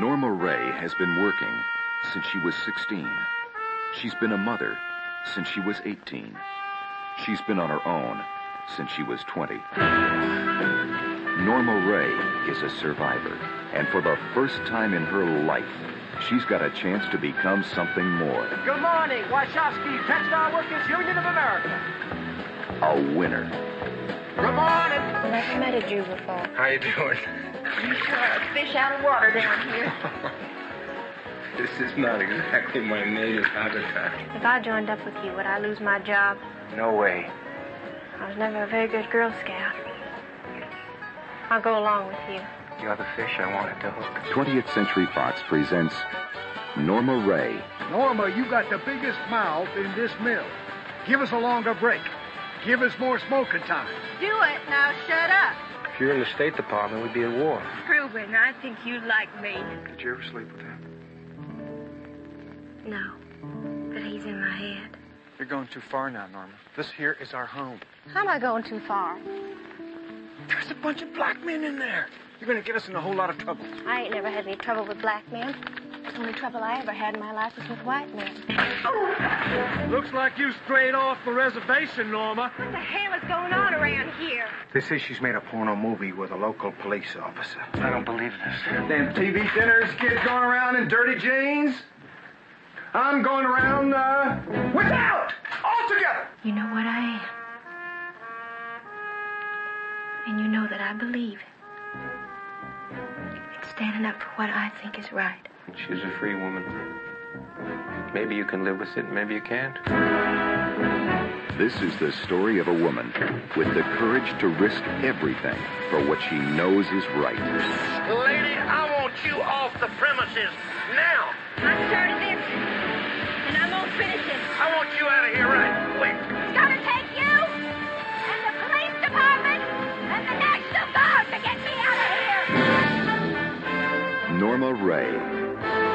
Norma Rae has been working since she was 16. She's been a mother since she was 18. She's been on her own since she was 20. Norma Rae is a survivor, and for the first time in her life, she's got a chance to become something more. Good morning, Warshowsky Textile Workers Union of America. A winner. Good morning. Never met a Jew before. How you doing? You sure are a fish out of water down here. This is not exactly my native habitat. If I joined up with you, would I lose my job? No way. I was never a very good Girl Scout. I'll go along with you. You're the fish I wanted to hook. 20th Century Fox presents Norma Rae, Norma, you got the biggest mouth in this mill. Give us a longer break. Give us more smoking time. Do it. Now shut up. If you're in the State Department, we'd be at war. Reuben, I think you like me. Did you ever sleep with him? No. But he's in my head. You're going too far now, Norma. This here is our home. How am I going too far? There's a bunch of black men in there. You're going to get us in a whole lot of trouble. I ain't never had any trouble with black men. The only trouble I ever had in my life was with white men. Looks like you strayed off the reservation, Norma. What the hell is going on around here? They say she's made a porno movie with a local police officer. I don't believe this. Damn TV dinners, kids going around in dirty jeans. I'm going around, uh, without! Altogether! You know what I am. And you know that I believe it. It's standing up for what I think is right. She's a free woman. Maybe you can live with it, maybe you can't. This is the story of a woman with the courage to risk everything for what she knows is right. Lady, I want you off the premises now. I started this, and I'm gonna finish it. I want you out of here right Norma Rae.